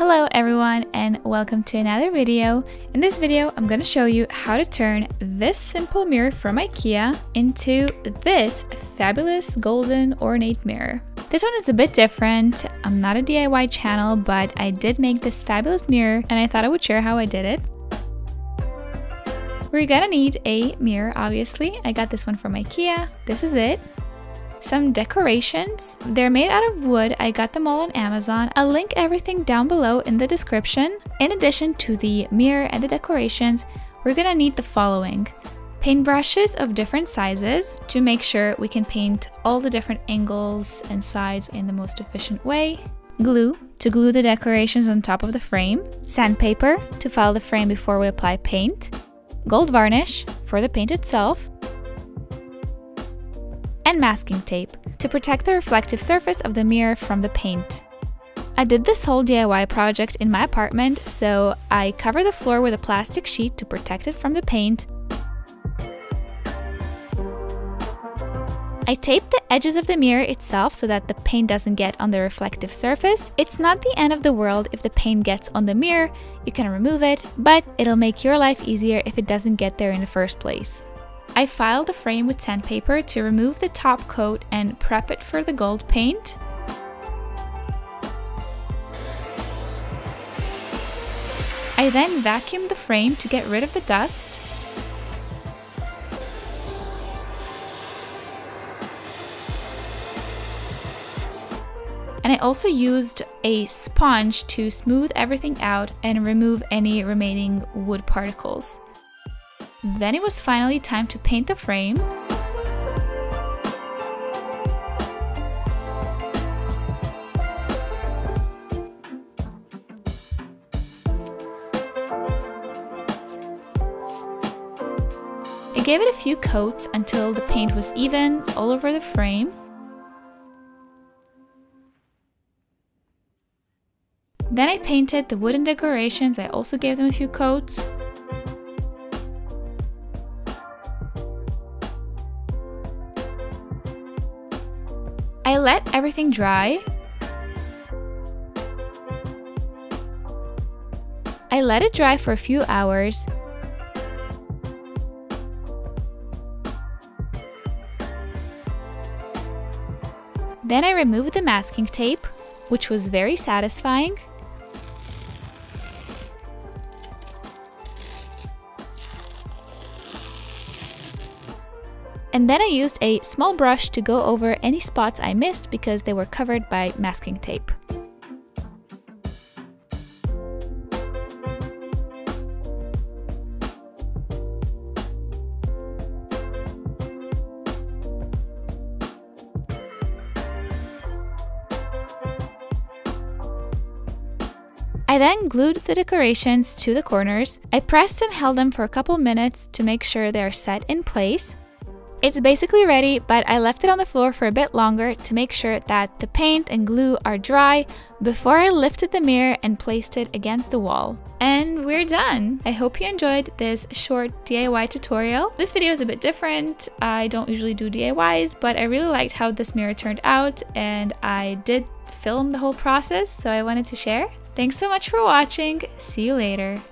Hello everyone and welcome to another video. In this video, I'm gonna show you how to turn this simple mirror from Ikea into this fabulous golden ornate mirror. This one is a bit different. I'm not a DIY channel, but I did make this fabulous mirror and I thought I would share how I did it. We're gonna need a mirror, obviously. I got this one from Ikea. This is it some decorations. They're made out of wood. I got them all on Amazon. I'll link everything down below in the description. In addition to the mirror and the decorations, we're gonna need the following. Paintbrushes of different sizes to make sure we can paint all the different angles and sides in the most efficient way. Glue to glue the decorations on top of the frame. Sandpaper to file the frame before we apply paint. Gold varnish for the paint itself and masking tape to protect the reflective surface of the mirror from the paint. I did this whole DIY project in my apartment, so I covered the floor with a plastic sheet to protect it from the paint. I taped the edges of the mirror itself so that the paint doesn't get on the reflective surface. It's not the end of the world if the paint gets on the mirror, you can remove it, but it'll make your life easier if it doesn't get there in the first place. I filed the frame with sandpaper to remove the top coat and prep it for the gold paint. I then vacuumed the frame to get rid of the dust. And I also used a sponge to smooth everything out and remove any remaining wood particles. Then it was finally time to paint the frame. I gave it a few coats until the paint was even all over the frame. Then I painted the wooden decorations, I also gave them a few coats. I let everything dry. I let it dry for a few hours. Then I removed the masking tape, which was very satisfying. And then I used a small brush to go over any spots I missed because they were covered by masking tape. I then glued the decorations to the corners. I pressed and held them for a couple minutes to make sure they are set in place. It's basically ready, but I left it on the floor for a bit longer to make sure that the paint and glue are dry before I lifted the mirror and placed it against the wall. And we're done! I hope you enjoyed this short DIY tutorial. This video is a bit different. I don't usually do DIYs, but I really liked how this mirror turned out and I did film the whole process, so I wanted to share. Thanks so much for watching. See you later.